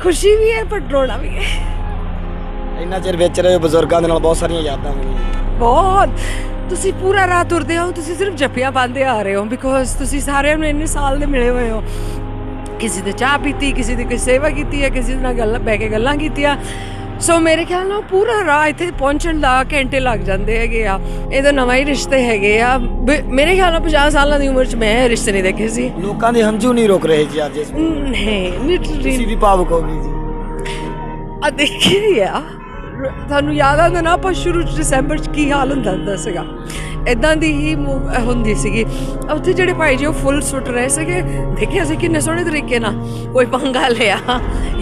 ਖੁਸ਼ੀ ਵੀ ਹੈ ਪਰ ਰੋਣਾ ਵੀ ਹੈ। ਇੰਨਾ ਚਿਰ ਵਿੱਚ ਰਹੇ ਬਜ਼ੁਰਗਾਂ ਦੇ ਨਾਲ ਬਹੁਤ ਸਾਰੀਆਂ ਯਾਦਾਂ ਬਣੀਆਂ ਬਹੁਤ। ਤੁਸੀਂ ਪੂਰਾ ਰਾਤ ਤੁਰਦੇ ਹੋ ਤੁਸੀਂ ਸਿਰਫ ਜੱਫੀਆਂ ਪਾਉਂਦੇ ਆ ਰਹੇ ਹੋ ਬਿਕੋਜ਼ ਤੁਸੀਂ ਸਾਰਿਆਂ ਨੂੰ ਇੰਨੇ ਸਾਲ ਦੇ ਮਿਲੇ ਹੋਏ ਹੋ। ਕਿਸੇ ਦੇ ਚਾਹ ਪੀਤੀ ਕਿਸੇ ਦੀ ਕੋਈ ਸੇਵਾ ਕੀਤੀ ਹੈ ਕਿਸੇ ਨਾਲ ਗੱਲ ਬਹਿ ਕੇ ਗੱਲਾਂ ਕੀਤੀਆਂ। ਸੋ ਮੇਰੇ ਖਿਆਲ ਨਾਲ ਪੂਰਾ ਰਾਹ ਇੱਥੇ ਪਹੁੰਚਣ ਦਾ ਘੰਟੇ ਲੱਗ ਜਾਂਦੇ ਹੈਗੇ ਆ। ਇਹ ਤਾਂ ਨਵਾਂ ਹੀ ਰਿਸ਼ਤੇ ਹੈਗੇ ਆ। ਮੇਰੇ ਖਿਆਲ ਨਾਲ 50 ਸਾਲਾਂ ਦੀ ਉਮਰ 'ਚ ਮੈਂ ਰਿਸ਼ਤੇ ਨਹੀਂ ਦੇਖੇ ਸੀ। ਲੋਕਾਂ ਦੇ ਹੰਝੂ ਨਹੀਂ ਰੁਕ ਰਹੇ ਜੀ ਅੱਜ ਇਸ ਨਹੀਂ ਲਿਟਰਲੀ ਤੁਸੀਂ ਵੀ ਭਾਵੁਕ ਹੋ ਗਏ ਜੀ। ਆ ਦੇਖੀ ਆ। ਤੁਹਾਨੂੰ ਯਾਦ ਆਉਂਦਾ ਨਾ ਆਪਾਂ ਸ਼ੁਰੂ ਚ ਦਸੰਬਰ ਚ ਕੀ ਹਾਲ ਹੁੰਦਾ ਹੁੰਦਾ ਸੀਗਾ? ਇਦਾਂ ਦੀ ਹੀ ਹੁੰਦੀ ਸੀਗੀ। ਉੱਥੇ ਜਿਹੜੇ ਭਾਈ ਜੀ ਉਹ ਫੁੱਲ ਸੁੱਟ ਰਹੇ ਸੀਗੇ। ਦੇਖਿਆ ਸੀ ਕਿੰਨੇ ਸੋਹਣੇ ਤਰੀਕੇ ਨਾਲ ਕੋਈ ਪੰਗਾ ਲਿਆ।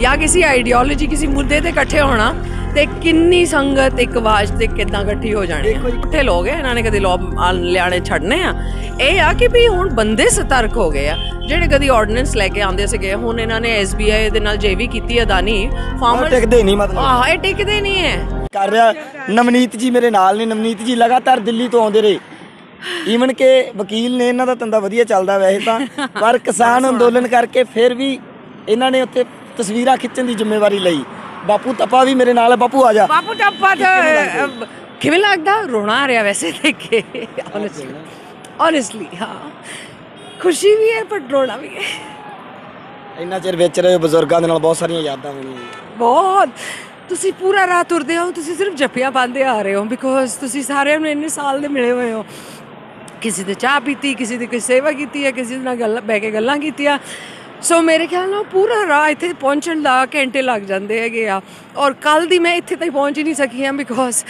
ਜਾਂ ਕਿਸੇ ਆਈਡੀਓਲੋਜੀ ਕਿਸੇ ਮੁੱਦੇ ਤੇ ਇਕੱਠੇ ਹੋਣਾ ਤੇ ਕਿੰਨੀ ਸੰਗਤ ਇੱਕ ਆਵਾਜ਼ ਤੇ ਕਿਦਾਂ ਇਕੱਠੀ ਹੋ ਜਾਣੀ ਆ। ਇਕੱਠੇ ਲੋਕ ਹੈ ਇਹਨਾਂ ਨੇ ਕਦੇ ਲੋਕ ਲਿਆਣੇ ਛੱਡਨੇ ਆ। ਇਹ ਆ ਕਿ ਵੀ ਹੁਣ ਬੰਦੇ ਸਤਰਕ ਹੋ ਗਏ ਆ। ਜਿਹੜੇ ਕਦੀ ਆਰਡੀਨੈਂਸ ਲੈ ਕੇ ਆਉਂਦੇ ਸੀਗੇ ਹੁਣ ਇਹਨਾਂ ਨੇ ਐਸਬੀਆਈ ਦੇ ਨਾਲ ਜੇਵੀ ਕੀਤੀ ਅਦਾਨੀ ਫਾਰਮਰ ਟਿਕਦੇ ਨਹੀਂ ਮਤਲਬ। ਆਹ ਇਹ ਟਿਕਦੇ ਨਹੀਂ ਹੈ ਕਰ ਰਿਹਾ। ਨਵਨੀਤ ਜੀ ਮੇਰੇ ਨਾਲ ਨੇ। ਨਵਨੀਤ ਜੀ ਲਗਾਤਾਰ ਦਿੱਲੀ ਤੋਂ ਆਉਂਦੇ ਰਹੇ। ਈਵਨ ਕਿ ਵਕੀਲ ਨੇ ਇਹਨਾਂ ਦਾ ਧੰਦਾ ਵਧੀਆ ਚੱਲਦਾ ਵੈਸੇ ਤਾਂ। ਪਰ ਕਿਸਾਨ ਅੰਦੋਲਨ ਕਰਕੇ ਫਿਰ ਵੀ ਇਹਨਾਂ ਨੇ ਉੱਥੇ ਤਸਵੀਰਾਂ ਖਿੱਚਣ ਦੀ ਜ਼ਿੰਮੇਵਾਰੀ ਲਈ। ਬਾਪੂ ਤਪਾ ਵੀ ਮੇਰੇ ਨਾਲ ਹੈ ਬਾਪੂ ਆ ਜਾ। ਬਾਪੂ ਟੱਪਾ ਤਾਂ ਕਿਵੇਂ ਲੱਗਦਾ? ਰੋਣਾ ਆ ਰਿਹਾ ਵੈਸੇ ਦੇਖ ਕੇ। Honestly honestly ਹਾਂ। ਖੁਸ਼ੀ ਵੀ ਹੈ ਪਰ ਰੋਣਾ ਵੀ ਹੈ। ਇੰਨਾ ਚਿਰ ਵਿੱਚ ਰਹੇ ਬਜ਼ੁਰਗਾਂ ਦੇ ਨਾਲ ਬਹੁਤ ਸਾਰੀਆਂ ਯਾਦਾਂ ਬਣੀਆਂ ਬਹੁਤ। ਤੁਸੀਂ ਪੂਰਾ ਰਾਤ ਤੁਰਦੇ ਹੋ, ਤੁਸੀਂ ਸਿਰਫ ਜੱਫੀਆਂ ਪਾਉਂਦੇ ਆ ਰਹੇ ਹੋ ਬਿਕੋਜ਼ ਤੁਸੀਂ ਸਾਰਿਆਂ ਨੂੰ ਇੰਨੇ ਸਾਲ ਦੇ ਮਿਲੇ ਹੋਏ ਹੋ। ਕਿਸੇ ਦੇ ਚਾਹ ਪੀਤੀ, ਕਿਸੇ ਦੀ ਕੋਈ ਸੇਵਾ ਕੀਤੀ ਹੈ, ਕਿਸੇ ਦੇ ਨਾਲ ਗੱਲ, ਬਹਿ ਕੇ ਗੱਲਾਂ ਕੀਤੀਆਂ। ਸੋ ਮੇਰੇ ਖਿਆਲ ਨਾਲ ਪੂਰਾ ਰਾਹ ਇੱਥੇ ਪਹੁੰਚਣ ਦਾ ਘੰਟੇ ਲੱਗ ਜਾਂਦੇ ਹੈਗੇ ਆ। ਔਰ ਕੱਲ ਦੀ ਮੈਂ ਇੱਥੇ ਤੱਕ ਪਹੁੰਚ ਹੀ ਨਹੀਂ ਸਕੀ ਹਾਂ ਬਿਕੋਜ਼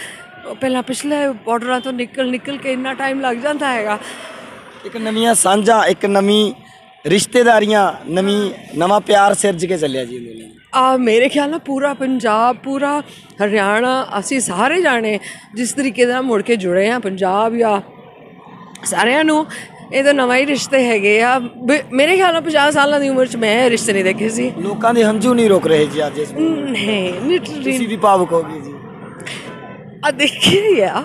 ਪਹਿਲਾਂ ਪਿਛਲੇ ਬਾਰਡਰਾਂ ਤੋਂ ਨਿਕਲ ਨਿਕਲ ਕੇ ਇੰਨਾ ਟਾਈਮ ਲੱਗ ਜਾਂਦਾ ਹੈਗਾ। ਇੱਕ ਨਵੀਆਂ ਸਾਂਝਾ, ਇੱਕ ਨਵੀਂ ਰਿਸ਼ਤੇਦਾਰੀਆਂ ਨਵੀਂ ਨਵਾਂ ਪਿਆਰ ਸਿਰਜ ਕੇ ਚੱਲਿਆ ਜੀ ਅੰਦੋਲਨ ਆ ਮੇਰੇ ਖਿਆਲ ਨਾਲ ਪੂਰਾ ਪੰਜਾਬ ਪੂਰਾ ਹਰਿਆਣਾ ਅਸੀਂ ਸਾਰੇ ਜਾਣੇ ਜਿਸ ਤਰੀਕੇ ਨਾਲ ਮੁੜ ਕੇ ਜੁੜੇ ਆ ਪੰਜਾਬ ਜਾਂ ਸਾਰਿਆਂ ਨੂੰ ਇਹ ਤਾਂ ਨਵਾਂ ਹੀ ਰਿਸ਼ਤੇ ਹੈਗੇ ਆ। ਮੇਰੇ ਖਿਆਲ ਨਾਲ 50 ਸਾਲਾਂ ਦੀ ਉਮਰ 'ਚ ਮੈਂ ਰਿਸ਼ਤੇ ਨਹੀਂ ਦੇਖੇ ਸੀ। ਲੋਕਾਂ ਦੇ ਹੰਝੂ ਨਹੀਂ ਰੁਕ ਰਹੇ ਜੀ ਅੱਜ ਇਸ ਨਹੀਂ ਲਿਟਰਲੀ ਤੁਸੀਂ ਵੀ ਭਾਵੁਕ ਹੋ ਗਏ ਜੀ। ਆ ਦੇਖੀ ਆ।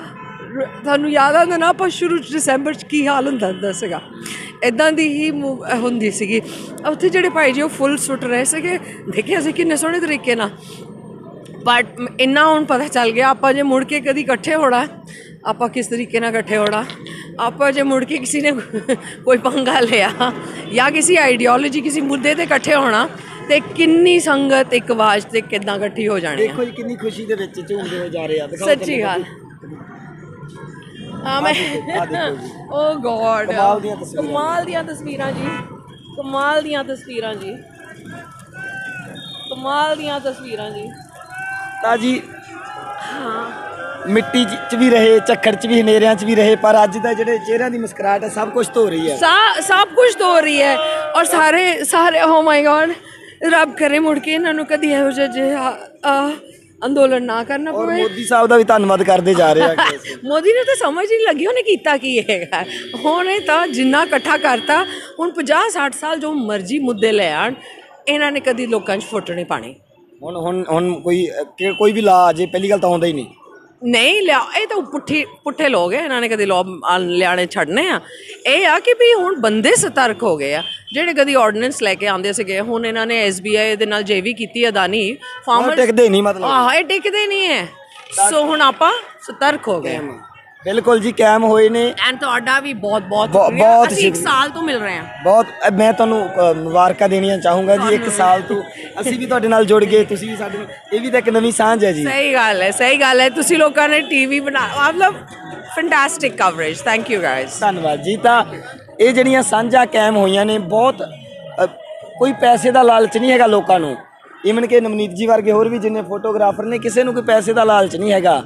ਤੁਹਾਨੂੰ ਯਾਦ ਆਉਂਦਾ ਨਾ ਆਪਾਂ ਸ਼ੁਰੂ ਚ ਦਸੰਬਰ ਚ ਕੀ ਹਾਲ ਹੁੰਦਾ ਹੁੰਦਾ ਸੀਗਾ? ਇਦਾਂ ਦੀ ਹੀ ਹੁੰਦੀ ਸੀਗੀ। ਉੱਥੇ ਜਿਹੜੇ ਭਾਈ ਜੀ ਉਹ ਫੁੱਲ ਸੁੱਟ ਰਹੇ ਸੀਗੇ। ਦੇਖਿਆ ਸੀ ਕਿੰਨੇ ਸੋਹਣੇ ਤਰੀਕੇ ਨਾਲ। ਬਟ ਇੰਨਾ ਹੁਣ ਪਤਾ ਚੱਲ ਗਿਆ ਆਪਾਂ ਜੇ ਮੁੜ ਕੇ ਕਦੀ ਇਕੱਠੇ ਹੋਣਾ ਆਪਾਂ ਕਿਸ ਤਰੀਕੇ ਨਾਲ ਇਕੱਠੇ ਹੋਣਾ? ਆਪਾਂ ਜੇ ਮੁੜ ਕੇ ਕਿਸੇ ਨੇ ਕੋਈ ਪੰਗਾ ਲਿਆ ਜਾਂ ਕਿਸੇ ਆਈਡੀਓਲੋਜੀ ਕਿਸੇ ਮੁੱਦੇ ਤੇ ਇਕੱਠੇ ਹੋਣਾ ਤੇ ਕਿੰਨੀ ਸੰਗਤ ਇੱਕ ਆਵਾਜ਼ ਤੇ ਕਿਦਾਂ ਇਕੱਠੀ ਹੋ ਜਾਣੀ। ਦੇਖੋ ਜੀ ਕਿੰਨੀ ਖੁਸ਼ੀ ਦੇ ਵਿੱਚ ਝੂਮਦੇ ਹੋਏ ਜਾ ਰਹੇ ਆ। ਸੱਚੀ ਗੱਲ। ਹਾਂ ਮੈਂ ਆ ਦੇਖੋ ਜੀ। ਓ ਗੋਡ। ਕਮਾਲ ਦੀਆਂ ਤਸਵੀਰਾਂ। ਕਮਾਲ ਦੀਆਂ ਤਸਵੀਰਾਂ ਜੀ। ਕਮਾਲ ਦੀਆਂ ਤਸਵੀਰਾਂ ਜੀ। ਕਮਾਲ ਦੀਆਂ ਤਸਵੀਰਾਂ ਜੀ। ਤਾਂ ਜੀ ਮਿੱਟੀ 'ਚ ਵੀ ਰਹੇ ਝੱਖੜ 'ਚ ਵੀ ਹਨੇਰਿਆਂ 'ਚ ਵੀ ਰਹੇ ਪਰ ਅੱਜ ਦਾ ਜਿਹੜੇ ਚਿਹਰਿਆਂ ਦੀ ਮੁਸਕਰਾਹਟ ਹੈ ਸਭ ਕੁਝ ਧੋ ਰਹੀ ਹੈ। ਸਭ ਕੁਝ ਹੋ ਰਹੀ ਹੈ। ਔਰ ਸਾਰੇ ਸਾਰੇ ਓ ਮਾਈ ਗॉड ਰੱਬ ਕਰੇ ਮੁੜ ਕੇ ਇਹਨਾਂ ਨੂੰ ਕਦੀ ਇਹੋ ਜਿਹਾ ਜਿਹਾ ਅੰਦੋਲਨ ਨਾ ਕਰਨਾ ਔਰ ਪਵੇ। ਮੋਦੀ ਸਾਹਿਬ ਦਾ ਵੀ ਧੰਨਵਾਦ ਕਰਦੇ ਜਾ ਰਹੇ ਆ ਮੋਦੀ ਨੇ ਤਾਂ ਸਮਝ ਹੀ ਨਹੀਂ ਲੱਗੀ ਉਹਨੇ ਕੀਤਾ ਕੀ ਹੈਗਾ। ਹੁਣ ਇਹ ਤਾਂ ਜਿੰਨਾ ਇਕੱਠਾ ਕਰਤਾ ਹੁਣ 50 60 ਸਾਲ ਜੋ ਮਰਜ਼ੀ ਮੁੱਦੇ ਲੈ ਆਣ ਇਹਨਾਂ ਨੇ ਕਦੀ ਲੋਕਾਂ 'ਚ ਫੁੱਟ ਨਹੀਂ ਪਾਣੀ। ਹੁਣ ਹੁਣ ਹੁਣ ਕੋਈ ਕਿ- ਕੋਈ ਵੀ ਲਾ ਜੇ ਪਹਿਲੀ ਗੱਲ ਤਾਂ ਆਉਂਦਾ ਹੀ ਨਹੀਂ। ਨਹੀਂ ਲਿਆ ਇਹ ਤਾਂ ਪੁੱਠੀ ਪੁੱਠੇ ਲੋਕ ਹੈ ਇਹਨਾਂ ਨੇ ਕਦੇ ਲੋਕ ਲਿਆਣੇ ਛੱਡਨੇ ਆ। ਇਹ ਆ ਕਿ ਵੀ ਹੁਣ ਬੰਦੇ ਸਤਰਕ ਹੋ ਗਏ ਆ ਜਿਹੜੇ ਕਦੀ ਆਰਡੀਨੈਂਸ ਲੈ ਕੇ ਆਉਂਦੇ ਸੀਗੇ ਹੁਣ ਇਹਨਾਂ ਨੇ ਐਸਬੀਆਈ ਦੇ ਨਾਲ ਜੇਵੀ ਕੀਤੀ ਅਦਾਨੀ ਫਾਰਮਰ ਟਿਕਦੇ ਨਹੀਂ ਮਤਲਬ। ਆਹ ਇਹ ਟਿਕਦੇ ਨਹੀਂ ਹੈ ਸੋ ਹੁਣ ਆਪਾਂ ਸਤਰਕ ਹੋ ਗਏ ਬਿਲਕੁਲ ਜੀ ਕਾਇਮ ਹੋਏ ਨੇ। ਐਂਡ ਤੁਹਾਡਾ ਵੀ ਬਹੁਤ ਬਹੁਤ ਬਹੁਤ- ਸ਼ੁਕਰੀਆ। ਬਹੁਤ ਅਸੀਂ ਇੱਕ ਸ਼ੁਕਰੀਆ। ਸਾਲ ਤੋਂ ਮਿਲ ਰਹੇ ਹਾਂ। ਬਹੁਤ ਅ, ਮੈਂ ਤੁਹਾਨੂੰ ਅ, ਮੁਬਾਰਕਾਂ ਦੇਣੀਆਂ ਚਾਹੂੰਗਾ ਜੀ ਇੱਕ ਸਾਲ ਤੋਂ। ਅਸੀਂ ਵੀ ਤੁਹਾਡੇ ਨਾਲ ਜੁੜ ਗਏ ਤੁਸੀਂ ਵੀ ਸਾਡੇ ਨਾਲ ਇਹ ਵੀ ਤਾਂ ਇੱਕ ਨਵੀਂ ਸਾਂਝ ਹੈ ਜੀ। ਸਹੀ ਗੱਲ ਹੈ ਸਹੀ ਗੱਲ ਹੈ। ਤੁਸੀਂ ਲੋਕਾਂ ਨੇ ਟੀਵੀ ਬਣਾ ਮਤਲਬ fantastic coverage thank you guys ਧੰਨਵਾਦ ਜੀ ਤਾਂ ਇਹ ਜਿਹੜੀਆਂ ਸਾਂਝਾਂ ਕਾਇਮ ਹੋਈਆਂ ਨੇ ਬਹੁਤ ਅ, ਕੋਈ ਪੈਸੇ ਦਾ ਲਾਲਚ ਨਹੀਂ ਹੈਗਾ ਲੋਕਾਂ ਨੂੰ। ਇਵਨ ਕਿ ਨਵਨੀਤ ਜੀ ਵਰਗੇ ਹੋਰ ਵੀ ਜਿੰਨੇ ਫੋਟੋਗ੍ਰਾਫਰ ਨੇ ਕਿਸੇ ਨੂੰ ਕੋਈ ਪੈਸੇ ਦਾ ਲਾਲਚ ਨਹੀਂ ਹੈਗਾ।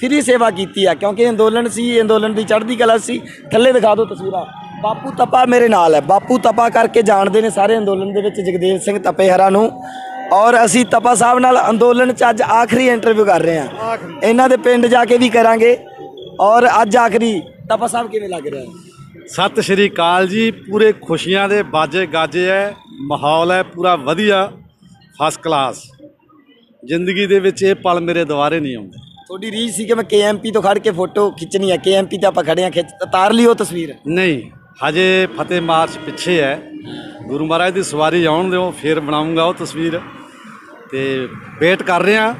ਫਰੀ ਸੇਵਾ ਕੀਤੀ ਆ ਕਿਉਂਕਿ ਅੰਦੋਲਨ ਸੀ ਅੰਦੋਲਨ ਦੀ ਚੜ੍ਹਦੀ ਕਲਾ ਸੀ। ਥੱਲੇ ਦਿਖਾ ਦਿਓ ਤਸਵੀਰਾਂ। ਬਾਪੂ ਤਪਾ ਮੇਰੇ ਨਾਲ ਹੈ। ਬਾਪੂ ਤਪਾ ਕਰਕੇ ਜਾਣਦੇ ਨੇ ਸਾਰੇ ਅੰਦੋਲਨ ਦੇ ਵਿੱਚ ਜਗਦੇਵ ਸਿੰਘ ਤਪੇਹਰਾ ਨੂੰ। ਔਰ ਅਸੀਂ ਤਪਾ ਸਾਹਿਬ ਨਾਲ ਅੰਦੋਲਨ 'ਚ ਅੱਜ ਆਖਰੀ ਇੰਟਰਵਿਊ ਕਰ ਰਹੇ ਹਾਂ। ਇਹਨਾਂ ਦੇ ਪਿੰਡ ਜਾ ਕੇ ਵੀ ਕਰਾਂਗੇ। ਔਰ ਅੱਜ ਆਖਰੀ ਤਪਾ ਸਾਹਿਬ ਕਿਵੇਂ ਲੱਗ ਰਿਹਾ ਸਤਿ ਸ਼੍ਰੀ ਅਕਾਲ ਜੀ। ਪੂਰੇ ਖੁਸ਼ੀਆਂ ਦੇ ਬਾਜੇ ਗਾਜੇ ਹੈ। ਮਾਹੌਲ ਹੈ ਪੂਰਾ ਵਧੀਆ। ਫਸਟ ਕਲਾਸ ਜ਼ਿੰਦਗੀ ਦੇ ਵਿੱਚ ਇਹ ਪਲ ਮੇਰੇ ਦੁਬਾਰੇ ਨਹੀਂ ਆਉਂਦੇ। ਤੁਹਾਡੀ ਰੀਝ ਸੀ ਕਿ ਮੈਂ ਕੇਐਮਪੀ ਤੋਂ ਖੜ ਕੇ ਫੋਟੋ ਖਿੱਚਣੀ ਹੈ? ਕੇਐਮਪੀ ਤੇ ਆਪਾਂ ਖੜੇ ਆ ਖਿੱਚ ਉਤਾਰ ਲਈ ਉਹ ਤਸਵੀਰ। ਨਹੀਂ ਹਜੇ ਫਤਿਹ ਮਾਰਚ ਪਿੱਛੇ ਹੈ। ਗੁਰੂ ਮਹਾਰਾਜ ਦੀ ਸਵਾਰੀ ਆਉਣ ਦਿਓ ਫਿਰ ਬਣਾਉਂਗਾ ਉਹ ਤਸਵੀਰ। ਤੇ ਵੇਟ ਕਰ ਰਹੇ ਆ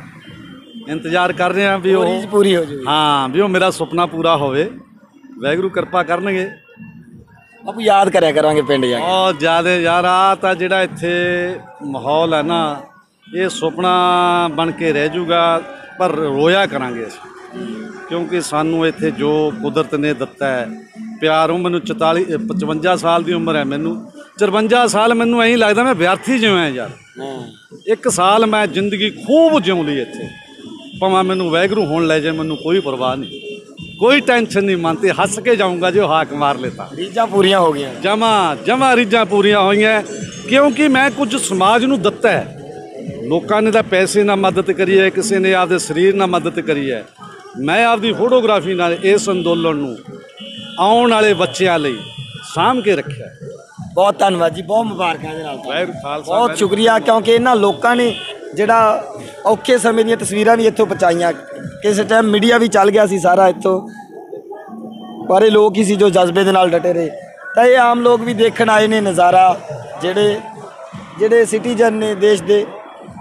ਇੰਤਜ਼ਾਰ ਕਰ ਰਹੇ ਆ ਵੀ ਉਹ ਰੀਝ ਪੂਰੀ ਹੋ ਜੂਗੀ ਹਾਂ ਵੀ ਉਹ ਮੇਰਾ ਸੁਪਨਾ ਪੂਰਾ ਹੋਵੇ। ਵਾਹਿਗੁਰੂ ਕਿਰਪਾ ਕਰਨਗੇ। ਬਾਪੂ ਯਾਦ ਕਰਿਆ ਕਰਾਂਗੇ ਪਿੰਡ ਜਾ ਕੇ। ਬਹੁਤ ਜ਼ਿਆਦਾ ਯਾਰ ਆ ਤਾਂ ਜਿਹੜਾ ਇੱਥੇ ਮਾਹੌਲ ਹੈ ਨਾ ਇਹ ਸੁਪਨਾ ਬਣ ਕੇ ਰਹਿ ਜਾਊਗਾ। ਪਰ ਰੋਇਆ ਕਰਾਂਗੇ ਅਸੀਂ। ਕਿਉਂਕਿ ਸਾਨੂੰ ਇੱਥੇ ਜੋ ਕੁਦਰਤ ਨੇ ਦਿੱਤਾ ਹੈ ਪਿਆਰ ਉਹ ਮੈਨੂੰ 44 ਅ, 55 ਸਾਲ ਦੀ ਉਮਰ ਹੈ ਮੈਨੂੰ। 54 ਸਾਲ ਮੈਨੂੰ ਐਂ ਲੱਗਦਾ ਮੈਂ ਵਿਅਰਥੀ ਜਿਵੇਂ ਯਾਰ। ਇੱਕ ਸਾਲ ਮੈਂ ਜ਼ਿੰਦਗੀ ਖੂਬ ਜਿਉਂ ਲਈ ਇੱਥੇ। ਭਾਵੇਂ ਮੈਨੂੰ ਵੈਗਰੂ ਹੋਣ ਲੈ ਜਾਏ ਮੈਨੂੰ ਕੋਈ ਪਰਵਾਹ ਨਹੀਂ। ਕੋਈ ਟੈਨਸ਼ਨ ਨਹੀਂ ਮੰਨਤੇ ਹੱਸ ਕੇ ਜਾਊਂਗਾ ਜੇ ਹਾਕ ਮਾਰ ਲੇਤਾ ਰੀਝਾਂ ਪੂਰੀਆਂ ਹੋ ਗਈਆਂ। ਜਮਾ ਜਮਾ ਰੀਝਾਂ ਪੂਰੀਆਂ ਹੋਈਆਂ। ਕਿਉਂਕਿ ਮੈਂ ਕੁਝ ਸਮਾਜ ਨੂੰ ਦਿੱਤਾ ਹੈ ਲੋਕਾਂ ਨੇ ਤਾਂ ਪੈਸੇ ਨਾਲ ਮਦਦ ਕਰੀ ਹੈ ਕਿਸੇ ਨੇ ਆਪਦੇ ਸਰੀਰ ਨਾਲ ਮਦਦ ਕਰੀ ਹੈ। ਮੈਂ ਆਪਦੀ ਫੋਟੋਗ੍ਰਾਫੀ ਨਾਲ ਇਸ ਅੰਦੋਲਨ ਨੂੰ ਆਉਣ ਵਾਲੇ ਬੱਚਿਆਂ ਲਈ ਸਾਂਭ ਕੇ ਰੱਖਿਆ। ਬਹੁਤ ਧੰਨਵਾਦ ਜੀ ਬਹੁਤ ਮੁਬਾਰਕਾਂ ਇਹਦੇ ਨਾਲ। ਬਹੁਤ ਸ਼ੁਕਰੀਆ ਕਿਉਂਕਿ ਇਹਨਾਂ ਲੋਕਾਂ ਨੇ ਜਿਹੜਾ ਔਖੇ ਸਮੇਂ ਦੀਆਂ ਤਸਵੀਰਾਂ ਵੀ ਇੱਥੋਂ ਪਹੁੰਚਾਈਆਂ। ਕਿਸੇ ਟਾਈਮ ਮੀਡੀਆ ਵੀ ਚੱਲ ਗਿਆ ਸੀ ਸਾਰਾ ਇੱਥੋਂ। ਪਰ ਇਹ ਲੋਕ ਹੀ ਸੀ ਜੋ ਜਜ਼ਬੇ ਦੇ ਨਾਲ ਡਟੇ ਰਹੇ। ਤਾਂ ਇਹ ਆਮ ਲੋਕ ਵੀ ਦੇਖਣ ਆਏ ਨੇ ਨਜ਼ਾਰਾ ਜਿਹੜੇ ਜਿਹੜੇ ਸਿਟੀਜ਼ਨ ਨੇ ਦੇਸ਼ ਦੇ।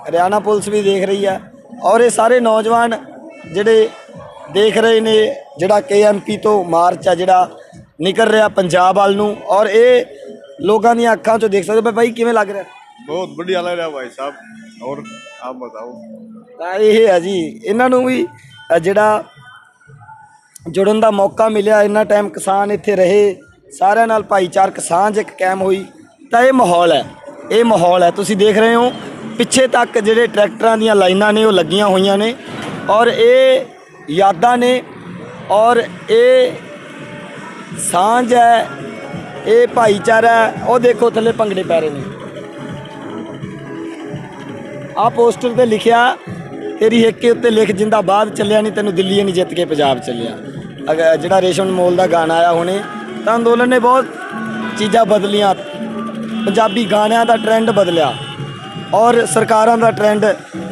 ਹਰਿਆਣਾ ਪੁਲਿਸ ਵੀ ਦੇਖ ਰਹੀ ਹੈ ਔਰ ਇਹ ਸਾਰੇ ਨੌਜਵਾਨ ਜਿਹੜੇ ਦੇਖ ਰਹੇ ਨੇ ਜਿਹੜਾ ਕੇਐਮਪੀ ਤੋਂ ਮਾਰਚ ਆ ਜਿਹੜਾ ਨਿਕਲ ਰਿਹਾ ਪੰਜਾਬ ਵੱਲ ਨੂੰ ਔਰ ਇਹ ਲੋਕਾਂ ਦੀਆਂ ਅੱਖਾਂ 'ਚੋਂ ਦੇਖ ਸਕਦੇ ਭਾਈ ਕਿਵੇਂ ਲੱਗ ਰਿਹਾ? ਬਹੁਤ ਵਧੀਆ ਲੱਗ ਰਿਹਾ ਭਾਈ ਸਾਹਿਬ। ਔਰ ਆਪ ਬਤਾਓ। ਤਾਂ ਇਹ ਹੈ ਜੀ ਇਹਨਾਂ ਨੂੰ ਵੀ ਜਿਹੜਾ ਜੁੜਨ ਦਾ ਮੌਕਾ ਮਿਲਿਆ ਇਹਨਾਂ ਟਾਈਮ ਕਿਸਾਨ ਇੱਥੇ ਰਹੇ ਸਾਰਿਆਂ ਨਾਲ ਭਾਈਚਾਰਕ ਸਾਂਝ ਇੱਕ ਕਾਇਮ ਹੋਈ ਤਾਂ ਇਹ ਮਾਹੌਲ ਹੈ। ਇਹ ਮਾਹੌਲ ਹੈ। ਤੁਸੀਂ ਦੇਖ ਰਹੇ ਹੋ ਪਿੱਛੇ ਤੱਕ ਜਿਹੜੇ ਟਰੈਕਟਰਾਂ ਦੀਆਂ ਲਾਈਨਾਂ ਨੇ ਉਹ ਲੱਗੀਆਂ ਹੋਈਆਂ ਨੇ ਔਰ ਇਹ ਯਾਦਾਂ ਨੇ ਔਰ ਇਹ ਸਾਂਝ ਹੈ, ਇਹ ਭਾਈਚਾਰਾ ਉਹ ਦੇਖੋ ਥੱਲੇ ਭੰਗੜੇ ਪੈ ਰਹੇ ਨੇ। ਆ ਪੋਸਟਰ ਤੇ ਲਿਖਿਆ, ਤੇਰੀ ਹਿੱਕੇ ਉੱਤੇ ਲਿਖ, ਜਿੰਦਾਬਾਦ ਚੱਲਿਆ ਨਹੀਂ ਤੈਨੂੰ ਦਿੱਲੀ ਨਹੀਂ ਜਿੱਤ ਕੇ ਪੰਜਾਬ ਚੱਲਿਆ। ਅਗਰ ਜਿਹੜਾ ਰੇਸ਼ਮ ਮੋਲ ਦਾ ਗਾਣਾ ਆਇਆ ਹੁਣੇ, ਤਾਂ ਅੰਦੋਲਨ ਨੇ ਬਹੁਤ ਚੀਜ਼ਾਂ ਬਦਲੀਆਂ। ਪੰਜਾਬੀ ਗਾਣਿਆਂ ਦਾ ਟ੍ਰੈਂਡ ਬਦਲਿਆ। ਔਰ ਸਰਕਾਰਾਂ ਦਾ ਟ੍ਰੈਂਡ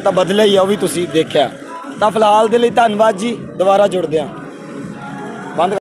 ਤਾਂ ਬਦਲਿਆ ਹੀ ਆ, ਉਹ ਵੀ ਤੁਸੀਂ ਦੇਖਿਆ। ਤਾਂ ਫਿਲਹਾਲ ਦੇ ਲਈ ਧੰਨਵਾਦ ਜੀ, ਦੁਬਾਰਾ ਜੁੜਦੇ ਹਾਂ।